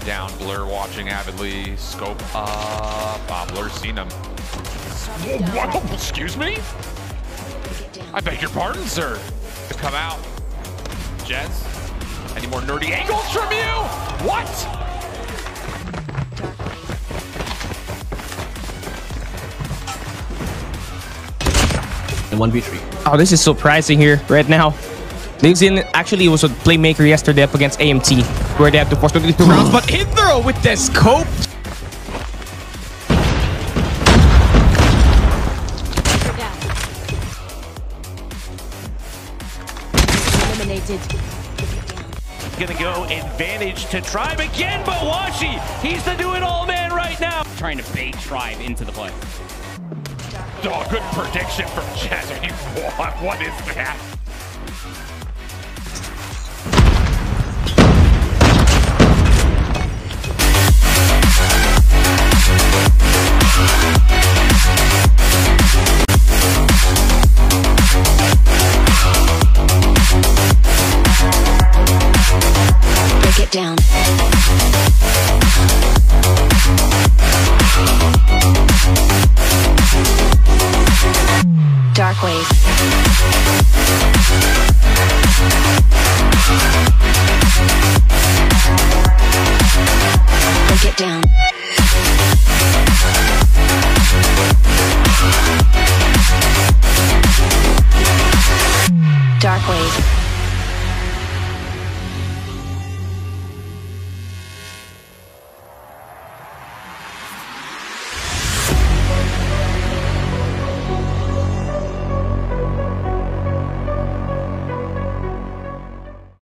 Bobbler watching avidly. Scope up. Bobbler seen him. What? Excuse me? I beg your pardon, sir. To come out. Jez, any more nerdy angles from you? What? And 1v3. Oh, this is surprising here right now. Nixon actually was a playmaker yesterday up against AMT, where they had to force the two rounds, but Hithro with the scope. Gonna go advantage to Tribe again, but Washi, he's the do-it-all man right now. trying to bait Tribe into the play. Oh, good prediction from Jez. Are you, what, what is that? Down. Dark wave. Down. Dark wave.